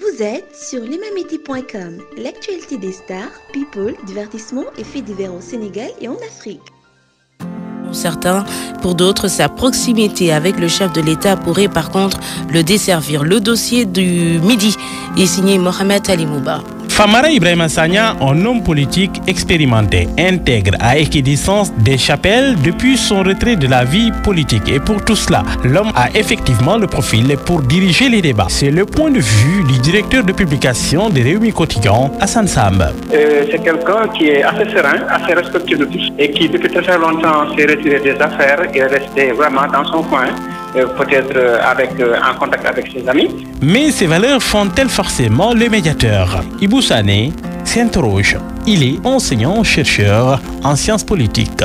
Vous êtes sur l'imamiti.com, l'actualité des stars, people, divertissement et faits divers au Sénégal et en Afrique. Pour certains, pour d'autres, sa proximité avec le chef de l'État pourrait par contre le desservir. Le dossier du midi est signé Mohamed Ali Mouba. Famara Ibrahim Sagna, un homme politique expérimenté, intègre à équidistance des chapelles depuis son retrait de la vie politique. Et pour tout cela, l'homme a effectivement le profil pour diriger les débats. C'est le point de vue du directeur de publication des Réunis Quotidiens, Hassan Samb. Euh, c'est quelqu'un qui est assez serein, assez respectueux de tous et qui depuis très longtemps s'est retiré des affaires et est resté vraiment dans son coin. Euh, peut-être euh, avec, en contact avec ses amis. Mais ces valeurs font-elles forcément le médiateur? Ibou Sané s'interroge. Il est enseignant-chercheur en sciences politiques.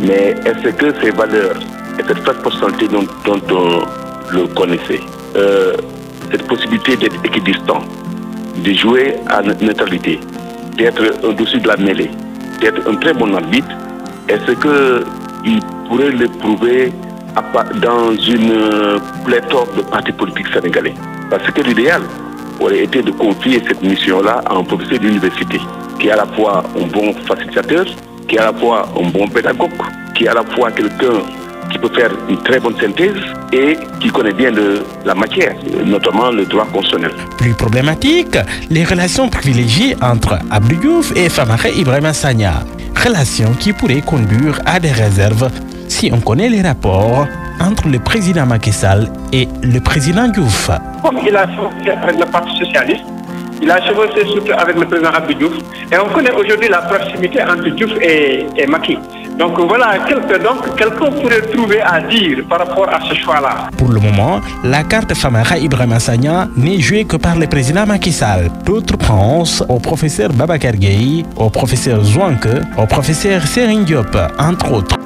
Mais est-ce que ces valeurs et cette responsabilité dont, dont on le connaissait, euh, cette possibilité d'être équidistant, de jouer à notre neutralité, d'être au-dessus de la mêlée, d'être un très bon arbitre, est-ce qu'il pourrait le prouver dans une pléthore de partis politiques sénégalais. Parce que l'idéal aurait été de confier cette mission-là à un professeur d'université, qui est à la fois un bon facilitateur, qui est à la fois un bon pédagogue, qui est à la fois quelqu'un qui peut faire une très bonne synthèse et qui connaît bien la matière, notamment le droit constitutionnel. Plus problématique, les relations privilégiées entre Abdou Diouf et Famara Ibrahim Sagna. Relations qui pourraient conduire à des réserves si on connaît les rapports entre le président Macky Sall et le président Diouf. Comme il a chevauché avec le Parti Socialiste, il a chevauché surtout avec le président Abdou Diouf. Et on connaît aujourd'hui la proximité entre Diouf et, et Macky. Donc voilà, donc quelqu'un pourrait trouver à dire par rapport à ce choix-là. Pour le moment, la carte Famara Ibrahim Sagna n'est jouée que par le président Macky Sall. D'autres pensent au professeur Babacar Gueye, au professeur Zouanke, au professeur Serine Diop, entre autres.